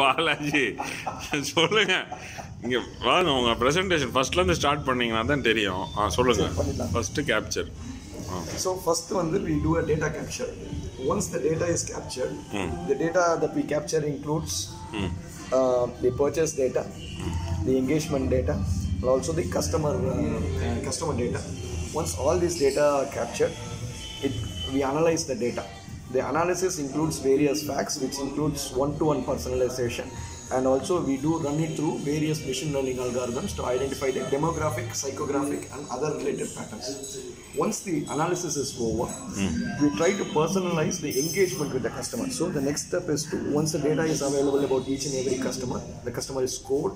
பாலாஜி சொல்லுங்க இங்க வாங்க உங்க பிரசன்டேஷன் ஃபர்ஸ்ட்ல இருந்து ஸ்டார்ட் பண்ணீங்கன்னா தான் தெரியும் ஆ சொல்லுங்க. ஃபர்ஸ்ட் கேப்சர் So first வந்து we do a data capture. Once the data is captured, the data that we capture includes uh, the purchase data, the engagement data, and also the customer uh, uh, customer data. Once all this data are captured, it we analyze the data. The analysis includes various facts, which includes one-to-one personalization, and also we do run it through various machine learning algorithms to identify the demographic, psychographic, and other related patterns. Once the analysis is over, we try to personalize the engagement with the customer. So the next step is to once the data is available about each and every customer, the customer is scored,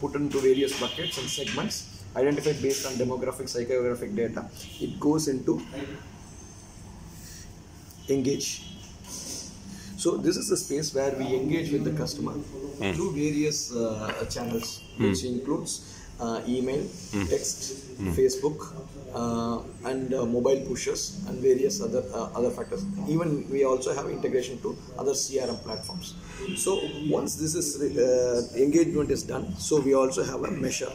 put into various buckets and segments, identified based on demographic, psychographic data. It goes into engage. So this is the space where we engage with the customer through various uh, channels, which includes uh, email, text, Facebook, uh, and uh, mobile pushes, and various other uh, other factors. Even we also have integration to other CRM platforms. So once this is uh, engagement is done, so we also have a measure.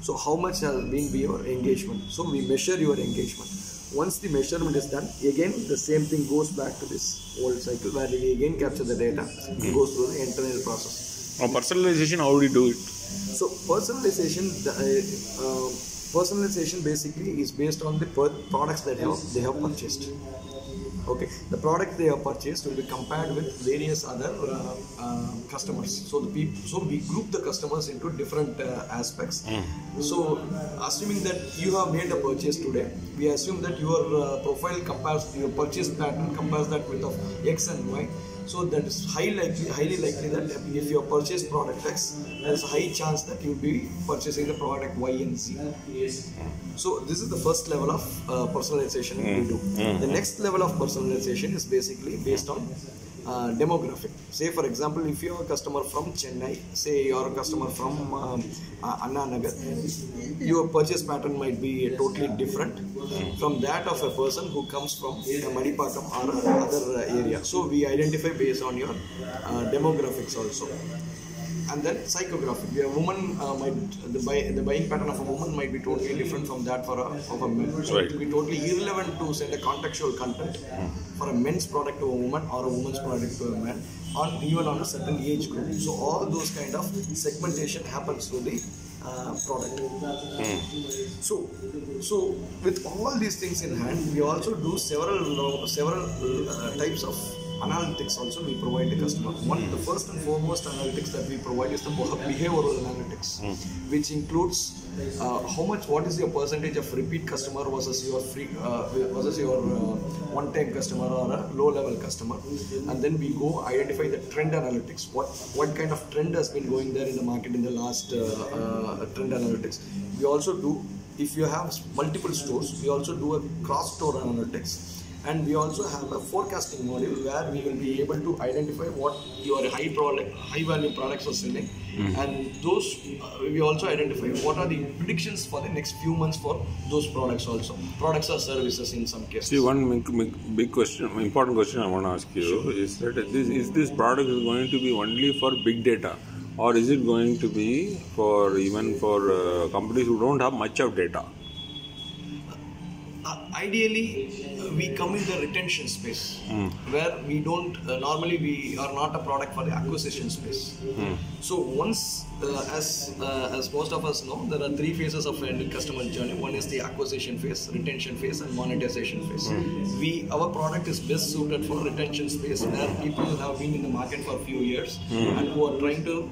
So how much has been your engagement? So we measure your engagement. Once the measurement is done, again the same thing goes back to this old cycle where we again capture the data. Mm-hmm. Goes through the internal process. Now, personalization, how do you do it? So, personalization, the, uh, uh, personalization basically is based on the per- products that have, they have purchased. Okay, the product they have purchased will be compared with various other uh, uh, customers. So the people, so we group the customers into different uh, aspects. So assuming that you have made a purchase today, we assume that your uh, profile compares your purchase pattern compares that with of X and Y. So that is high likely, highly likely that if you have purchased product X, there is a high chance that you will be purchasing the product Y and Z. So this is the first level of uh, personalization we do. The next level of personalization is basically based on uh, demographic. Say for example, if you are a customer from Chennai, say you are a customer from um, uh, Anna Nagar, your purchase pattern might be totally different from that of a person who comes from uh, Madipakkam or other uh, area. So we identify based on your uh, demographics also and then psychographic. A woman uh, might the, buy, the buying pattern of a woman might be totally different from that for a, of a man. So Right. it will be totally irrelevant to send a contextual content for a men's product to a woman or a woman's product to a man, on even on a certain age group. So all those kind of segmentation happens through the uh, product. So, so with all these things in hand, we also do several several uh, types of analytics also we provide the customer. One, the first and foremost analytics that we provide is the behavioral analytics, which includes uh, how much, what is your percentage of repeat customer versus your free, uh, versus your uh, one-time customer or a low-level customer, and then we go identify the trend analytics. What what kind of trend has been going there in the market in the last uh, uh, trend analytics. We also do if you have multiple stores, we also do a cross-store analytics and we also have a forecasting module where we will be able to identify what your high product high value products are selling. And those uh, we also identify what are the predictions for the next few months for those products also. Products or services in some cases. See, one big, big, question, important question I want to ask you is that this, is this product is going to be only for big data, or is it going to be for even for uh, companies who don't have much of data? uh, ideally we come in the retention space where we don't uh, normally we are not a product for the acquisition space. So once uh, as uh, as most of us know there are three phases of a customer journey. One is the acquisition phase retention phase and monetization phase. We our product is best suited for retention space where people have been in the market for a few years and who are trying to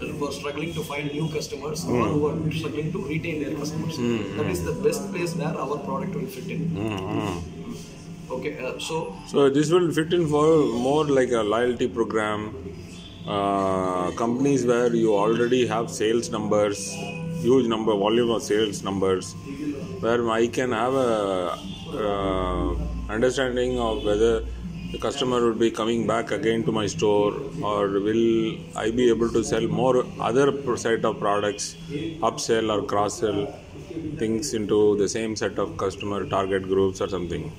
who are struggling to find new customers or who are struggling to retain their customers. That is the best place where our product will fit in okay uh, so So this will fit in for more like a loyalty program, uh, companies where you already have sales numbers, huge number volume of sales numbers, where I can have a uh, understanding of whether the customer will be coming back again to my store or will I be able to sell more other set of products, upsell or cross sell things into the same set of customer target groups or something.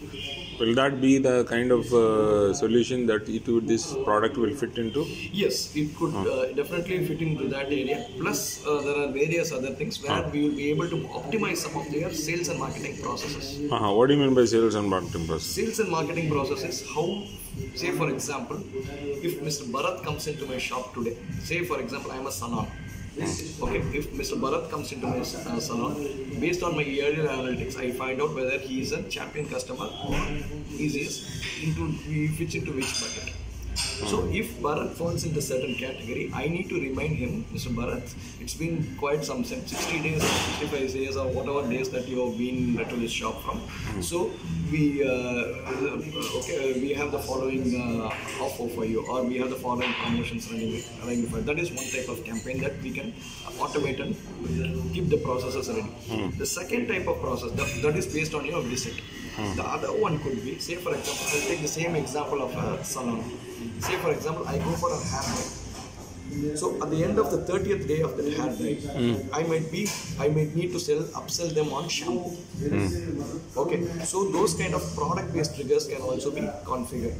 Will that be the kind of uh, solution that it would, this product will fit into? Yes, it could uh, definitely fit into that area. Plus, uh, there are various other things where we will be able to optimize some of their sales and marketing processes. Uh-huh. What do you mean by sales and marketing process? Sales and marketing processes, how, say for example, if Mr. Bharat comes into my shop today, say for example, I am a Okay, if Mr. Bharat comes into my uh, salon, based on my yearly analytics, I find out whether he is a champion customer or he is into he fits into which bucket. So hmm. if Bharat falls into certain category, I need to remind him, Mr. Bharat, it's been quite some time, 60 days, 65 days, or whatever days that you have been to this shop from. Hmm. So we uh, uh okay, uh, we have the following uh, offer for you, or we have the following promotions running, running for. That is one type of campaign that we can automate and keep the processes ready. Hmm. The second type of process that, that is based on your visit. Hmm. The other one could be, say for example, I'll take the same example of a salon. Say for example, I go for a hair dye. So at the end of the 30th day of the hair dye, hmm. I might be, I might need to sell, upsell them on shampoo. Hmm. Okay, so those kind of product-based triggers can also be configured.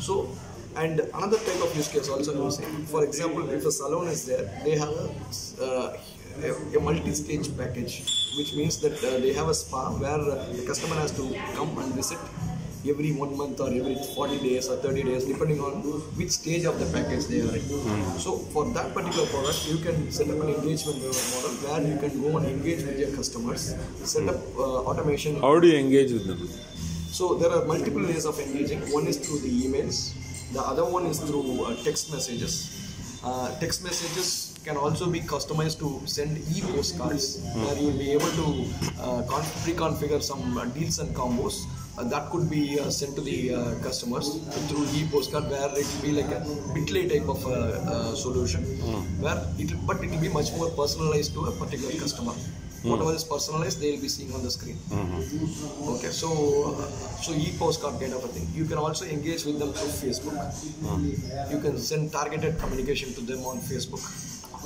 So, and another type of use case also I will say. For example, if a salon is there, they have a, uh, a, a multi-stage package, which means that uh, they have a spa where uh, the customer has to come and visit every one month or every 40 days or 30 days depending on which stage of the package they are in. So for that particular product you can set up an engagement model where you can go and engage with your customers, set up uh, automation. How do you engage with them? So there are multiple ways of engaging. One is through the emails, the other one is through uh, text messages. Uh, text messages can also be customized to send e-postcards where you will be able to uh, pre-configure some uh, deals and combos. Uh, that could be uh, sent to the uh, customers through e-postcard where it will be like a bitly type of uh, uh, solution where it but it will be much more personalized to a particular customer. Whatever is personalized, they will be seeing on the screen. Okay, so uh, so e-postcard kind of a thing. You can also engage with them through Facebook. You can send targeted communication to them on Facebook.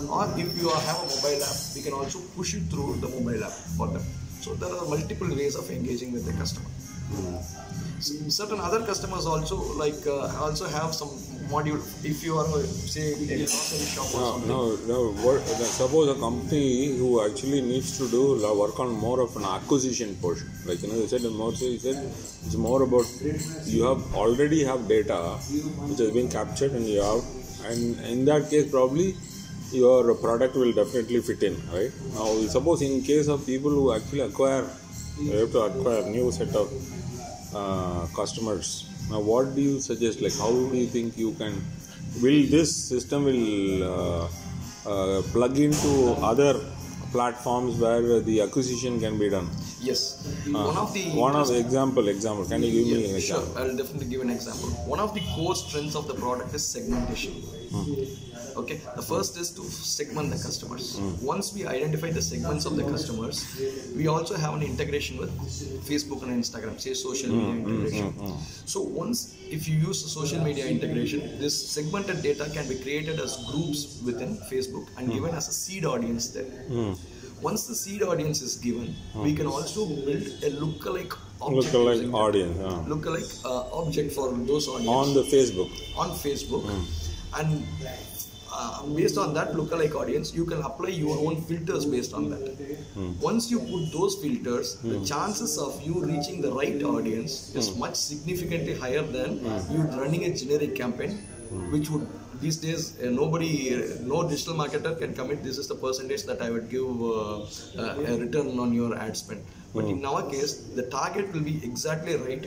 Or if you have a mobile app, we can also push it through the mobile app for them. So there are multiple ways of engaging with the customer. S- Certain other customers also like uh, also have some module. If you are say a grocery shop or No, something. no, no. What, suppose a company who actually needs to do work on more of an acquisition portion. Like you know, you said more. You said it's more about you have already have data which has been captured and you have, and in that case probably your product will definitely fit in, right? Now, suppose in case of people who actually acquire, you have to acquire new set of uh, customers. Now, what do you suggest? Like, how do you think you can? Will this system will uh, uh, plug into other platforms where the acquisition can be done? Yes, one of the One of the example, example. Can you give me an Yeah, sure. example? I'll definitely give an example. One of the core strengths of the product is segmentation. Okay, the first is to segment the customers. Hmm. Once we identify the segments of the customers, we also have an integration with Facebook and Instagram, say social hmm, media hmm, integration. So once if you use the social media integration, this segmented data can be created as groups within Facebook and given as a seed audience there. Once the seed audience is given, we can also build a lookalike object Look using like audience yeah. lookalike uh, object for those audience on the Facebook. on Facebook, and uh, based on that lookalike audience, you can apply your own filters based on that. Once you put those filters, the chances of you reaching the right audience is much significantly higher than you running a generic campaign, which would these days uh, nobody, uh, no digital marketer can commit. This is the percentage that I would give uh, uh, a return on your ad spend. But in our case, the target will be exactly right.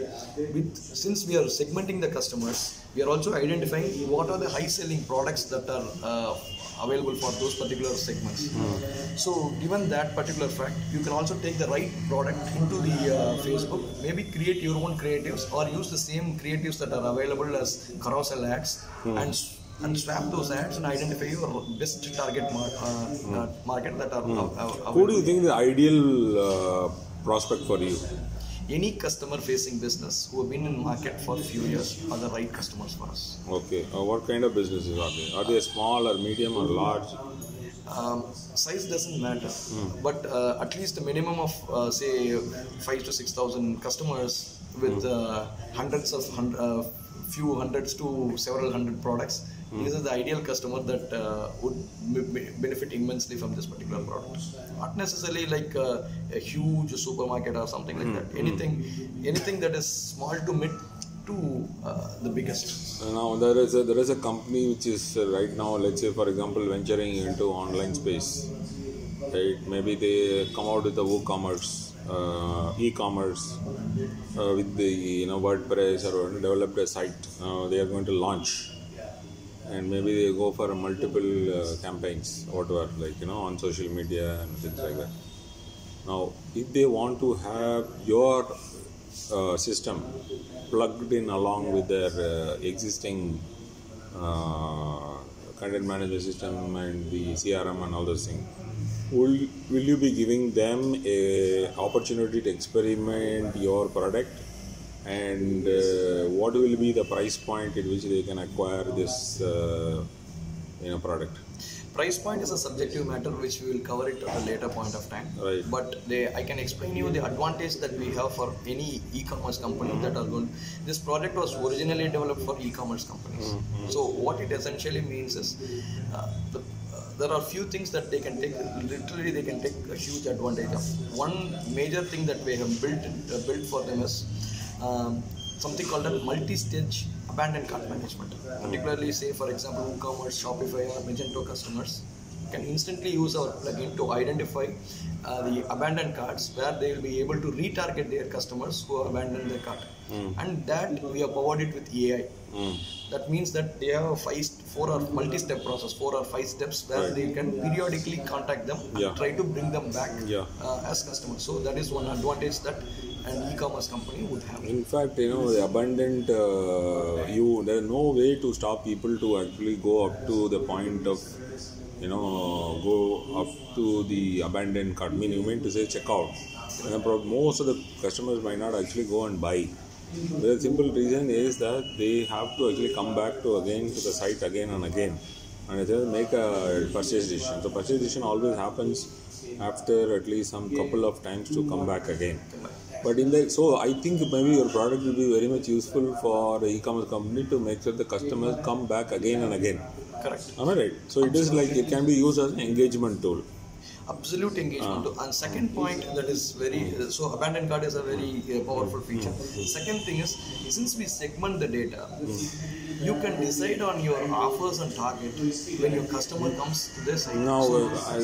With since we are segmenting the customers, we are also identifying what are the high selling products that are uh, available for those particular segments. So, given that particular fact, you can also take the right product into the uh, Facebook, maybe create your own creatives or use the same creatives that are available as carousel ads and s- and swap those ads and identify your best target mar- uh, uh, market that are av- av- Who do you think the ideal uh, prospect for you? Any customer facing business who have been in market for a few years are the right customers for us. Okay. Uh, what kind of businesses are they? Are they small or medium or large? um, size doesn't matter, but uh, at least a minimum of uh, say five to six thousand customers with uh, hundreds of hun- uh, few hundreds to several hundred products. These is the ideal customer that uh, would be- be- benefit immensely from this particular product. Not necessarily like uh, a huge supermarket or something like that. Anything, anything that is small to mid to uh, the biggest. Now there is a, there is a company which is uh, right now, let's say for example, venturing into online space. Right? Maybe they come out with the WooCommerce, uh, e-commerce, uh, with the you know WordPress or developed a site. Uh, they are going to launch, and maybe they go for multiple uh, campaigns, whatever, like you know on social media and things like that. Now, if they want to have your uh, system plugged in along with their uh, existing uh, content management system and the CRM and all those things, will will you be giving them a opportunity to experiment your product? And uh, what will be the price point at which they can acquire this uh, you know product? Price point is a subjective matter which we will cover it at a later point of time. Right. But they, I can explain you the advantage that we have for any e-commerce company that are going. This product was originally developed for e-commerce companies. So what it essentially means is, uh, the, uh, there are few things that they can take. Literally, they can take a huge advantage of. One major thing that we have built uh, built for them is um, something called a multi-stage abandoned cart management. Particularly, say for example, WooCommerce, Shopify, or Magento customers can instantly use our plugin to identify uh, the abandoned carts where they will be able to retarget their customers who have abandoned their cart. And that we have powered it with AI. That means that they have a five, four or multi-step process, four or five steps where Right. they can periodically contact them and Yeah. try to bring them back Yeah. uh, as customers. So that is one advantage that an e-commerce company would have. In fact, you know, the abundant, uh, you there is no way to stop people to actually go up to the point of, you know, go up to the abandoned cart. I Mean you mean to say checkout? And most of the customers might not actually go and buy. The simple reason is that they have to actually come back to again to the site again and again, and it will make a purchase decision. The purchase decision always happens after at least some couple of times to come back again. But in the so I think maybe your product will be very much useful for the e-commerce company to make sure the customers come back again and again. Correct. Am I right? So it is like it can be used as an engagement tool. Absolute engagement Ah. and second point that is very so abandoned cart is a very uh, powerful feature Hmm. second thing is since we segment the data you can decide on your offers and target when your customer comes to this site Now uh, I,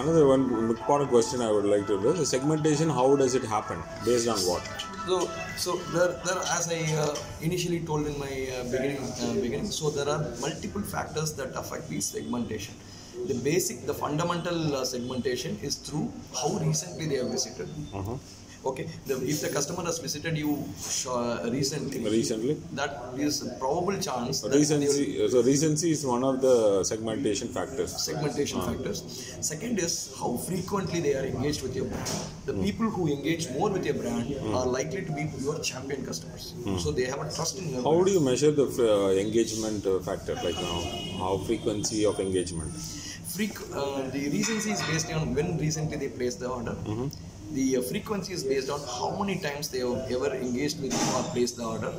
another one important question I would like to do the segmentation. How does it happen? Based on what? so so there, there as i uh, initially told in my uh, beginning uh, beginning so there are multiple factors that affect the segmentation the basic the fundamental uh, segmentation is through how recently they have visited Uh-huh. okay the, if the customer has visited you sh- recently Recently, that is a probable chance will- recency. So recency is one of the segmentation factors. segmentation factors. Second is how frequently they are engaged with your brand. The people who engage more with your brand are likely to be your champion customers. So they have a trust in your How brand. do you measure the uh, engagement uh, factor? Like you know, how frequency of engagement? Freq- uh, the recency is based on when recently they placed the order. The uh, frequency is based on how many times they have ever engaged with you or placed the order.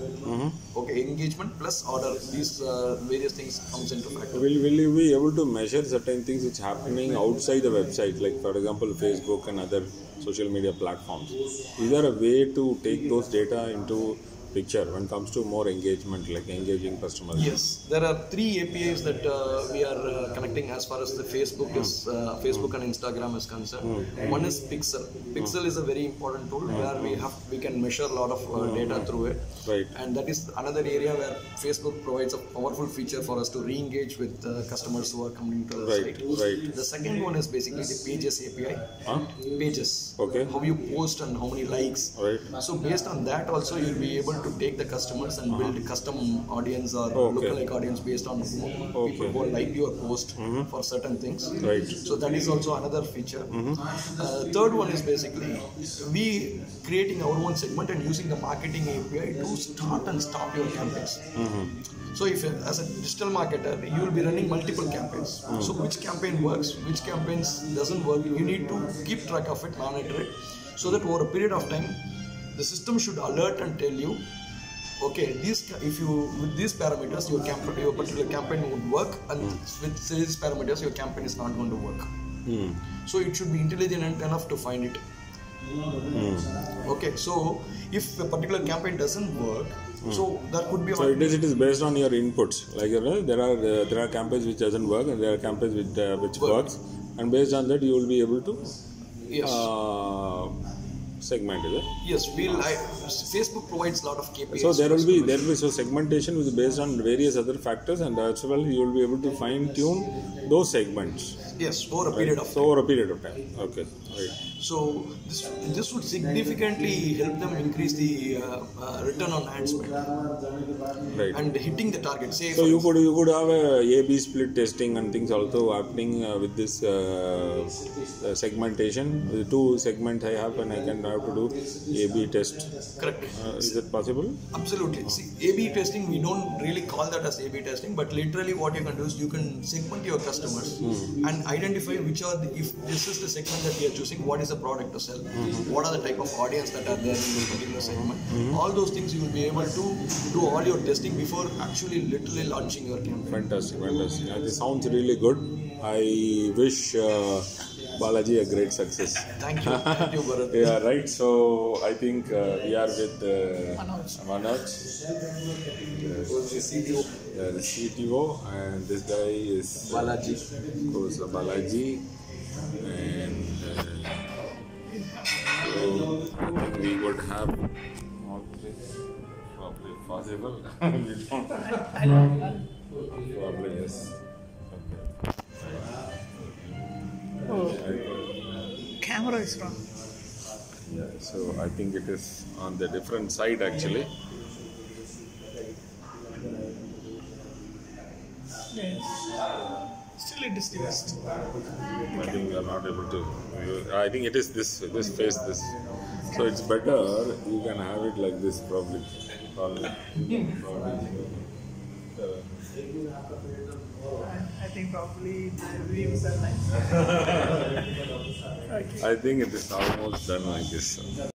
Okay, engagement plus order. These uh, various things comes into factor. Will, will you be able to measure certain things which happening outside the website, like for example Facebook and other social media platforms? Is there a way to take those data into picture when it comes to more engagement, like engaging customers? Yes, there are three APIs that uh, we are uh, connecting as far as the Facebook is uh, Facebook and Instagram is concerned. One is Pixel. Pixel is a very important tool where we have we can measure a lot of uh, data through it, Right. and that is another area where Facebook provides a powerful feature for us to re-engage with uh, customers who are coming to the Right, site. right. The second one is basically the Pages API. Huh? Pages. Okay. How you post and how many likes. Right. So based on that also you'll be able to to take the customers and build uh-huh. custom audience or Okay. lookalike audience based on who, people Okay. who like your post mm-hmm. for certain things. Right. So that is also another feature. Mm-hmm. Uh, third one is basically we creating our own segment and using the marketing API to start and stop your campaigns. Mm-hmm. So if as a digital marketer you will be running multiple campaigns. Mm. So which campaign works, which campaigns doesn't work, you need to keep track of it, monitor it, so that over a period of time the system should alert and tell you okay these if you with these parameters your campaign your particular campaign would work and with these parameters your campaign is not going to work. Hmm. so it should be intelligent enough to find it. Okay so if a particular campaign doesn't work so that could be So it is it is based on your inputs. Like you know, there are uh, there are campaigns which doesn't work and there are campaigns which uh, which Work. works, and based on that you will be able to yes. uh, segment is it? yes we'll I, facebook provides a lot of kpis So there will be there will be so segmentation is based on various other factors, and as well you will be able to fine tune those segments. Yes over a period of So over a period of time. Okay, right. So this this would significantly help them increase the uh, uh, return on ad spend Right. and hitting the target. Say So you could you could have a A/B split testing and things also happening uh, with this uh, uh, segmentation. The two segments I have and I can have to do A/B test. correct. Uh, is it possible? Absolutely. See, A/B testing we don't really call that as A/B testing, but literally what you can do is you can segment your customers and identify which are the, if this is the segment that we are choosing, what is the product to sell, what are the type of audience that are there in this particular segment. All those things you will be able to do all your testing before actually literally launching your campaign. Fantastic, fantastic. Uh, this sounds really good. I wish uh, Balaji a great success. Thank you, thank you, Bharat. Yeah, right. So I think uh, we are with uh, Manoj, The CTO. Uh, the CTO, and this guy is Balaji. Of course, uh, Balaji, and uh, so I think we would have all three probably possible. we don't. Probably yes. Okay. Camera is wrong. Yeah, so I think it is on the different side actually. Yes. Still it is used. I think we are not able to. I think it is this this face this. So it's better you can have it like this probably. Probably. I think probably the views are nice. I think it is almost done like this.